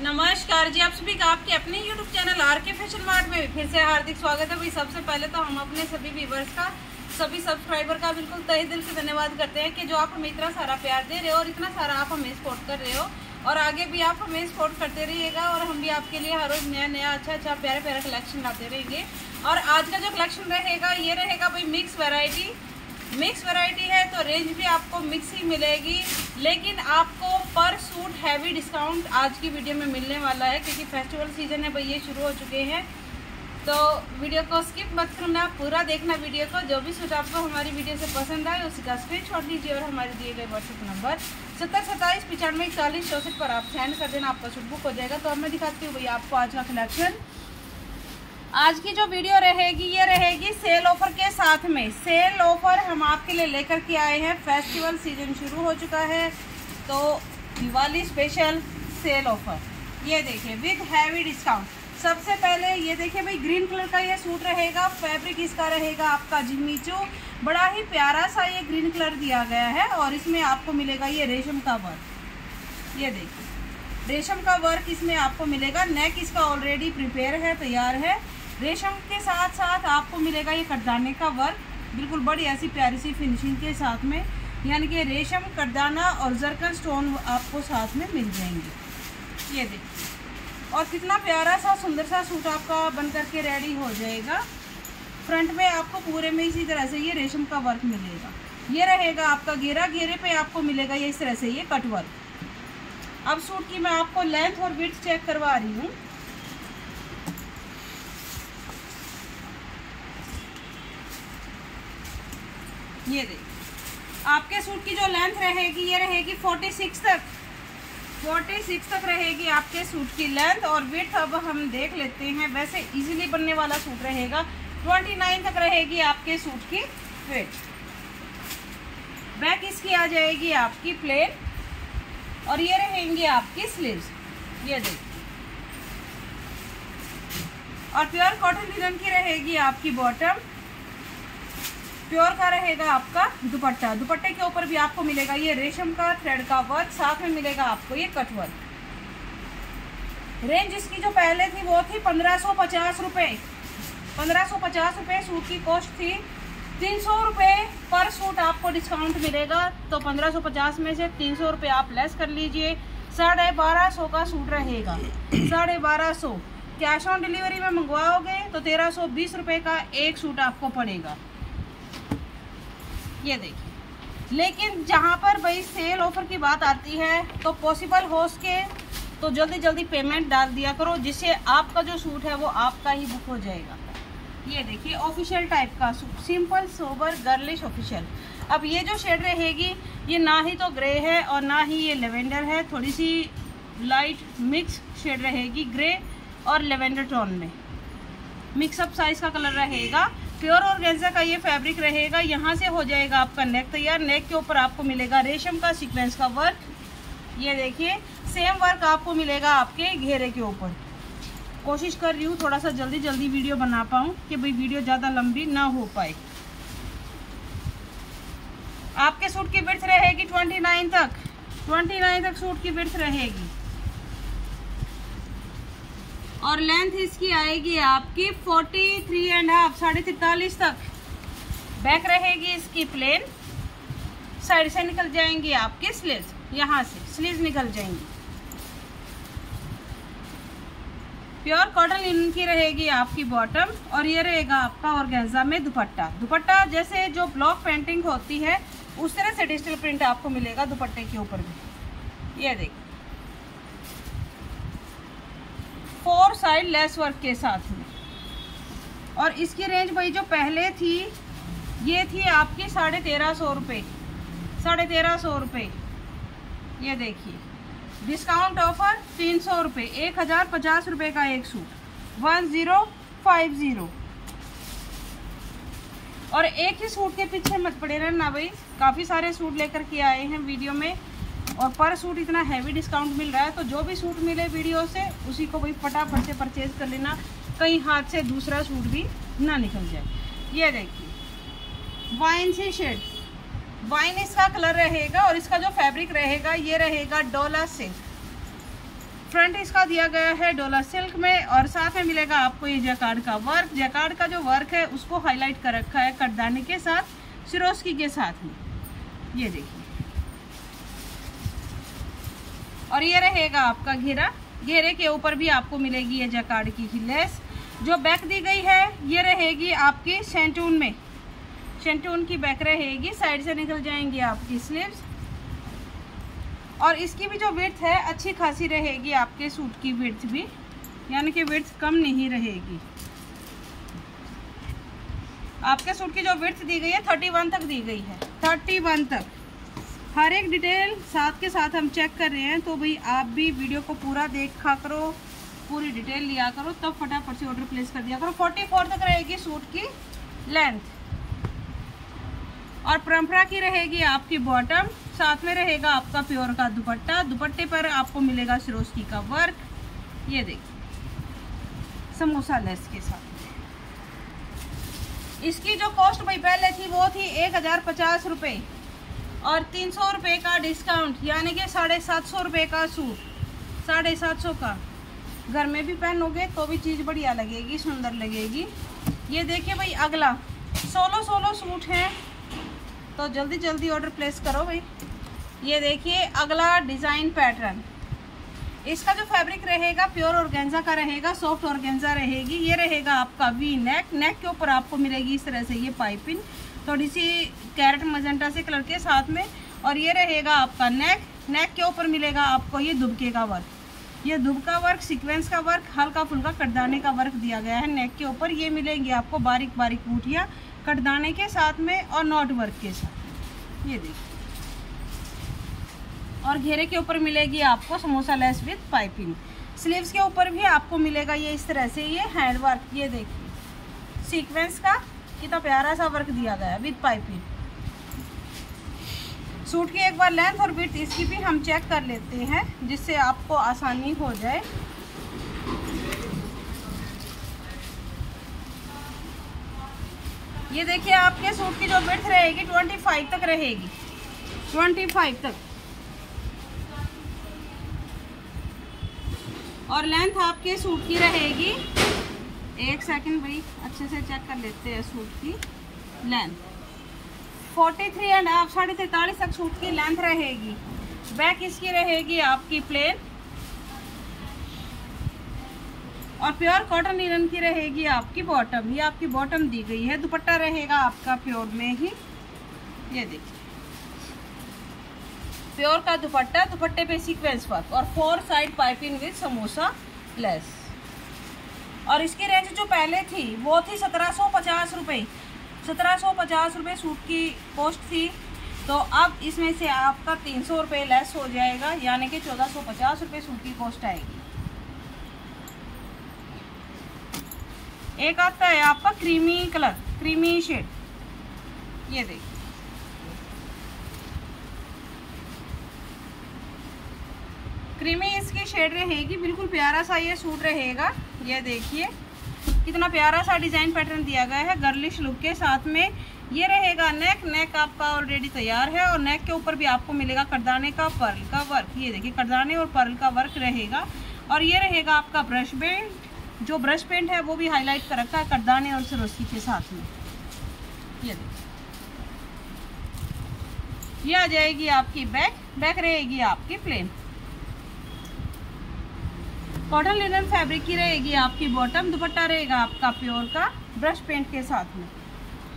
नमस्कार जी, आप सभी का आपके अपने YouTube channel R K Fashion Mart में फिर से हार्दिक स्वागत है। भाई सबसे पहले तो हम अपने सभी व्यूवर्स का, सभी सब्सक्राइबर का बिल्कुल तहे दिल से धन्यवाद करते हैं कि जो आप हमें इतना सारा प्यार दे रहे हो और इतना सारा आप हमें सपोर्ट कर रहे हो। और आगे भी आप हमें सपोर्ट करते रहिएगा और हम भी आपके लिए हर रोज नया नया अच्छा अच्छा प्यारे, प्यारा कलेक्शन लाते रहेंगे। और आज का जो कलेक्शन रहेगा, ये रहेगा भाई मिक्स वेराइटी मिक्स वैरायटी है तो रेंज भी आपको मिक्स ही मिलेगी। लेकिन आपको पर सूट हैवी डिस्काउंट आज की वीडियो में मिलने वाला है, क्योंकि फेस्टिवल सीज़न है भाई, ये शुरू हो चुके हैं। तो वीडियो को स्किप मत करना, पूरा देखना वीडियो को। जो भी सूट आपको हमारी वीडियो से पसंद आए उसका स्क्रीन छोड़ लीजिए और हमारे दिए गए व्हाट्सएप नंबर सत्तर सत्ताईस पिचानवे इकतालीस चौसठ पर आप सेंड कर देना, आपका सूट बुक हो जाएगा। तो अब मैं दिखाती हूँ भैया आपको आज का कलेक्शन आज की जो वीडियो रहेगी, ये रहेगी सेल ऑफ़र के साथ में। सेल ऑफ़र हम आपके लिए लेकर के आए हैं। फेस्टिवल सीज़न शुरू हो चुका है तो दिवाली स्पेशल सेल ऑफ़र ये देखिए विद हैवी डिस्काउंट सबसे पहले ये देखिए भाई ग्रीन कलर का ये सूट रहेगा फैब्रिक इसका रहेगा आपका जिमीचो बड़ा ही प्यारा सा ये ग्रीन कलर दिया गया है और इसमें आपको मिलेगा ये रेशम का वर्क ये देखिए, रेशम का वर्क इसमें आपको मिलेगा। नेक इसका ऑलरेडी प्रिपेयर है, तैयार है। रेशम के साथ साथ आपको मिलेगा ये कटदाने का वर्क। बिल्कुल बड़ी ऐसी प्यारी सी फिनिशिंग के साथ में। यानी कि रेशम कटदाना और जरकन स्टोन आपको साथ में मिल जाएँगे। ये देखिए। और कितना प्यारा सा, सुंदर सा सूट आपका बन करके रेडी हो जाएगा। फ्रंट में आपको पूरे में इसी तरह से ये रेशम का वर्क मिलेगा। ये रहेगा आपका घेरा। घेरे पे आपको मिलेगा ये इस तरह से ये कट वर्क अब सूट की मैं आपको लेंथ और विड्थ चेक करवा रही हूँ। ये देखिए आपके सूट की जो लेंथ रहेगी, ये रहेगी 46 तक। 46 तक रहेगी आपके सूट की लेंथ और विथ अब हम देख लेते हैं, वैसे इजीली बनने वाला सूट रहेगा। 29 तक रहेगी आपके सूट की फिट बैक इसकी आ जाएगी आपकी प्लेन और ये रहेंगी आपकी स्लीव्स ये देखिए और प्योर कॉटन लिनन की रहेगी आपकी बॉटम प्योर का रहेगा आपका दुपट्टा। दुपट्टे के ऊपर भी आपको मिलेगा ये रेशम का थ्रेड का वर्क साथ में मिलेगा आपको ये कट वर्क रेंज इसकी जो पहले थी वो थी पंद्रह सौ पचास रुपये सूट की कॉस्ट थी। तीन सौ पर सूट आपको डिस्काउंट मिलेगा। तो पंद्रह सौ पचास में से तीन सौ आप लेस कर लीजिए। साढ़े बारह सौ का सूट रहेगा। साढ़े बारह सौ। कैश ऑन डिलीवरी में मंगवाओगे तो तेरह सौ बीस का एक सूट आपको पड़ेगा। ये देखिए। लेकिन जहाँ पर भाई सेल ऑफ़र की बात आती है तो पॉसिबल हो सके तो जल्दी जल्दी पेमेंट डाल दिया करो, जिससे आपका जो सूट है वो आपका ही बुक हो जाएगा। ये देखिए ऑफिशियल टाइप का सिंपल सोबर गर्लिश ऑफिशियल अब ये जो शेड रहेगी, ये ना ही तो ग्रे है और ना ही ये लेवेंडर है। थोड़ी सी लाइट मिक्स शेड रहेगी ग्रे और लेवेंडर टोन में। मिक्सअप साइज़ का कलर रहेगा। प्योर ऑर्गेन्जा का ये फैब्रिक रहेगा, यहाँ से हो जाएगा आपका नेक तैयार। नेक के ऊपर आपको मिलेगा रेशम का सीक्वेंस का वर्क ये देखिए सेम वर्क आपको मिलेगा आपके घेरे के ऊपर। कोशिश कर रही हूँ थोड़ा सा जल्दी जल्दी वीडियो बना पाऊँ, कि भाई वीडियो ज़्यादा लंबी ना हो पाए। आपके सूट की बिर्थ रहेगी ट्वेंटी नाइन तक। ट्वेंटी नाइन तक सूट की बिर्थ रहेगी। और लेंथ इसकी आएगी आपकी फोर्टी थ्री एंड हाफ़ साढ़े तैतालीस तक। बैक रहेगी इसकी प्लेन साइड से निकल जाएँगी आपकी स्लीव्स यहाँ से स्लीव्स निकल जाएँगी। प्योर कॉटन लिनन की रहेगी आपकी बॉटम और ये रहेगा आपका ऑर्गेन्जा में दुपट्टा। दुपट्टा जैसे जो ब्लॉक पेंटिंग होती है, उस तरह से डिजिटल प्रिंट आपको मिलेगा दुपट्टे के ऊपर भी। ये देखिए फोर साइड लेस वर्क के साथ में। और इसकी रेंज भाई जो पहले थी, ये थी आपकी साढ़े तेरह सौ रुपये साढ़े तेरह सौ रुपये ये देखिए। डिस्काउंट ऑफ़र तीन सौ रुपये एक हज़ार पचास रुपये का एक suit. One zero five zero. और एक ही सूट के पीछे मत पड़े रहना भाई। काफ़ी सारे सूट लेकर के आए हैं वीडियो में। और पर सूट इतना हैवी डिस्काउंट मिल रहा है तो जो भी सूट मिले वीडियो से, उसी को भाई फटाफट से परचेज कर लेना। कहीं हाथ से दूसरा सूट भी ना निकल जाए। ये देखिए वाइन सी शेड वाइन इसका कलर रहेगा और इसका जो फैब्रिक रहेगा, ये रहेगा डोला सिल्क फ्रंट इसका दिया गया है डोला सिल्क में और साथ में मिलेगा आपको ये जैकार्ड का वर्क जैकार्ड का जो वर्क है, उसको हाईलाइट कर रखा है कटदाने के साथ सिरोस्की के साथ में। ये देखिए। और ये रहेगा आपका घेरा। घेरे के ऊपर भी आपको मिलेगी ये जैकार्ड की ही लेस। जो बैक दी गई है, ये रहेगी आपकी सेंटून में। सेंटून की बैक रहेगी, साइड से निकल जाएँगी आपकी स्लीव्स। और इसकी भी जो विर्थ है, अच्छी खासी रहेगी आपके सूट की विर्थ भी। यानी कि विर्थ कम नहीं रहेगी। आपके सूट की जो विर्थ दी गई है थर्टी वन तक दी गई है। थर्टी वन तक। हर एक डिटेल साथ के साथ हम चेक कर रहे हैं तो भाई आप भी वीडियो को पूरा देखा करो, पूरी डिटेल लिया करो, तब फटाफट से ऑर्डर प्लेस कर दिया करो। फोर्टी फोर तक रहेगी सूट की लेंथ और परंपरा की रहेगी आपकी बॉटम साथ में रहेगा आपका प्योर का दुपट्टा। दुपट्टे पर आपको मिलेगा सिरोस्की का वर्क ये देखिए, समोसा लेस के साथ। इसकी जो कॉस्ट भाई पहले थी, वो थी एक हज़ार पचास रुपये और तीन सौ रुपये का डिस्काउंट, यानी कि साढ़े सात सौ रुपये का सूट, साढ़े सात सौ का। घर में भी पहनोगे तो भी चीज़ बढ़िया लगेगी, सुंदर लगेगी। ये देखिए भाई, अगला। सोलो सोलो सूट हैं। तो जल्दी जल्दी ऑर्डर प्लेस करो भाई। ये देखिए, अगला डिज़ाइन पैटर्न इसका जो फैब्रिक रहेगा प्योर ऑर्गेन्जा का रहेगा सॉफ्ट ऑर्गेन्जा रहेगी। ये रहेगा आपका वी नेक नेक के ऊपर आपको मिलेगी इस तरह से ये पाइपिंग थोड़ी सी कैरेट मजेंटा से कलर के साथ में, और ये रहेगा आपका नेक नेक के ऊपर मिलेगा आपको ये दुबके का वर्क ये दुबका वर्क सीक्वेंस का वर्क हल्का फुल्का कटदाने का वर्क दिया गया है नेक के ऊपर. ये मिलेंगे आपको बारीक बारीक बूटियाँ कटदाने के साथ में और नॉट वर्क के साथ. ये देखिए। और घेरे के ऊपर मिलेगी आपको samosa lace with piping. Sleeves के ऊपर भी आपको मिलेगा ये इस तरह से ये हैंड वर्क ये देखिए। सीक्वेंस का कितना प्यारा सा वर्क दिया गया है विथ पाइपिंग सूट की एक बार लेंथ और विथ इसकी भी हम चेक कर लेते हैं, जिससे आपको आसानी हो जाए। ये देखिए आपके सूट की जो विथ रहेगी ट्वेंटी फाइव तक रहेगी। ट्वेंटी फाइव तक। और लेंथ आपके सूट की रहेगी एक सेकंड भाई, अच्छे से चेक कर लेते हैं सूट की length forty three and half साढ़े तैतालीस तक सूट की लेंथ रहेगी. बैक इसकी रहेगी आपकी प्लेन और प्योर कॉटन लिनन की रहेगी आपकी बॉटम ये आपकी बॉटम दी गई है. दुपट्टा रहेगा आपका प्योर में ही. ये देखिए. प्योर का दुपट्टा, दुपट्टे पे सीक्वेंस वर्क और four side piping with samosa lace और इसकी रेंज जो पहले थी, वो थी सत्रह सौ पचास रुपये सत्रह सौ पचास रुपये सूट की कॉस्ट थी। तो अब इसमें से आपका तीन सौ रुपये लेस हो जाएगा, यानी कि चौदह सौ पचास रुपये सूट की कॉस्ट आएगी। एक आता है आपका क्रीमी कलर क्रीमी शेड ये देखिए क्रीमी इसकी शेड रहेगी, बिल्कुल प्यारा सा ये सूट रहेगा। ये देखिए, कितना प्यारा सा डिज़ाइन पैटर्न दिया गया है गर्लिश लुक के साथ में। ये रहेगा नेक नेक आपका ऑलरेडी तैयार है और नेक के ऊपर भी आपको मिलेगा करदाने का पर्ल का वर्क ये देखिए करदाने और पर्ल का वर्क रहेगा। और ये रहेगा आपका ब्रश बेल्ट जो ब्रश पेंट है, वो भी हाईलाइट कर रखा है करदाने और सरोसी के साथ में। ये देखिए। ये आ जाएगी आपकी बैक बैक रहेगी आपकी प्लेन कॉटन लिनन फैब्रिक की रहेगी आपकी बॉटम, दुपट्टा रहेगा आपका प्योर का ब्रश पेंट के साथ में।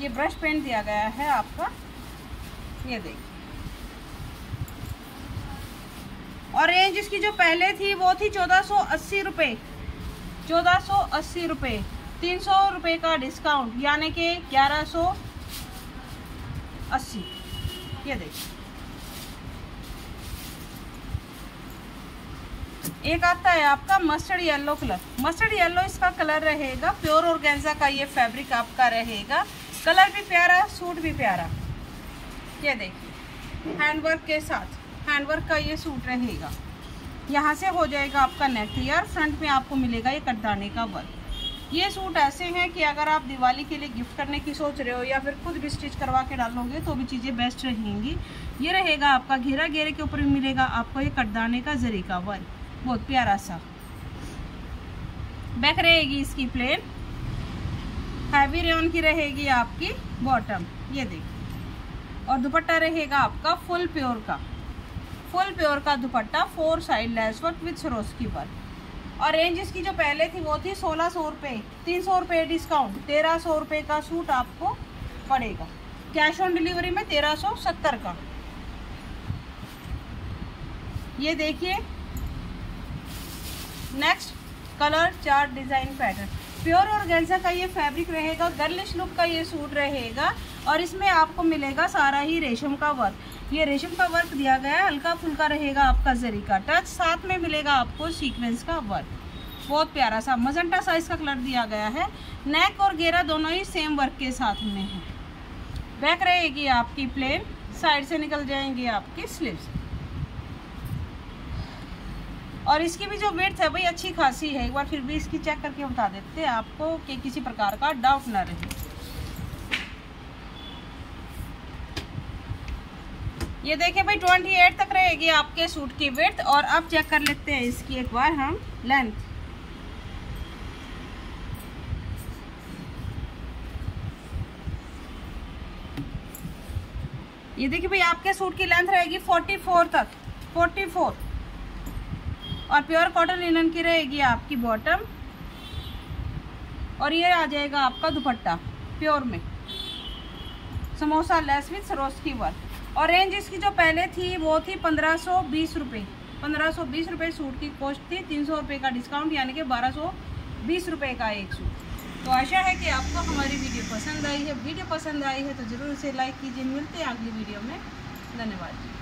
ये ब्रश पेंट दिया गया है आपका। ये देखिए। और रेंज इसकी जो पहले थी, वो थी चौदह सौ अस्सी रुपये चौदह सौ अस्सी रुपये तीन सौ रुपये का डिस्काउंट यानी कि ग्यारह सौ अस्सी। ये देखिए। एक आता है आपका mustard yellow colour mustard yellow इसका कलर रहेगा प्योर ऑर्गेन्जा का ये फैब्रिक आपका रहेगा. कलर भी प्यारा सूट भी प्यारा. ये देखिए हैंडवर्क के साथ हैंडवर्क का ये सूट रहेगा. यहाँ से हो जाएगा आपका नेक क्लियर फ्रंट में आपको मिलेगा ये कटदाने का वर्क ये सूट ऐसे हैं कि अगर आप दिवाली के लिए गिफ्ट करने की सोच रहे हो या फिर खुद भी स्टिच करवा के डालोगे तो भी चीज़ें बेस्ट रहेंगी. ये रहेगा आपका घेरा, घेरे के ऊपर मिलेगा आपको ये कटदाने का जरी का वर्क बहुत प्यारा सा। बैक रहेगी इसकी प्लेन हैवी रेन की रहेगी आपकी बॉटम ये देखिए और दुपट्टा रहेगा आपका फुल प्योर का। फुल प्योर का dupatta four side lace work with Swarovski work और रेंज इसकी जो पहले थी वो थी सोलह सौ रुपये तीन सौ रुपये डिस्काउंट तेरह सौ रुपये का सूट आपको पड़ेगा। कैश ऑन डिलीवरी में तेरह सौ सत्तर का। ये देखिए नेक्स्ट कलर चार design pattern pure organza का ये फैब्रिक रहेगा गर्लिश लुक का ये सूट रहेगा और इसमें आपको मिलेगा सारा ही रेशम का वर्क ये रेशम का वर्क दिया गया है, हल्का फुल्का रहेगा आपका जरी का टच साथ में मिलेगा आपको सीक्वेंस का वर्क बहुत प्यारा सा मजंटा साइज़ का कलर दिया गया है। नेक और घेरा दोनों ही सेम वर्क के साथ में है। बैक रहेगी आपकी प्लेन साइड से निकल जाएँगी आपकी स्लीव्स और इसकी भी जो वेट है भाई, अच्छी खासी है। एक बार फिर भी इसकी चेक करके बता देते हैं आपको कि किसी प्रकार का डाउट ना रहे। ये देखिए भाई 28 तक रहेगी आपके सूट की वेट और अब चेक कर लेते हैं इसकी एक बार हम लेंथ ये देखिए भाई, आपके सूट की लेंथ रहेगी 44 तक। 44 और प्योर कॉटन लिनन की रहेगी आपकी बॉटम। और ये आ जाएगा आपका दुपट्टा, प्योर में। समोसा लेस विथ सरोस की वर्क और रेंज इसकी जो पहले थी, वो थी पंद्रह सौ बीस रुपये पंद्रह सौ बीस रुपये सूट की कॉस्ट थी, तीन सौ रुपये का डिस्काउंट यानी कि बारह सौ बीस रुपये का एक सूट। तो आशा है कि आपको हमारी वीडियो पसंद आई है। वीडियो पसंद आई है तो ज़रूर इसे लाइक कीजिए। मिलते हैं अगली वीडियो में। धन्यवाद।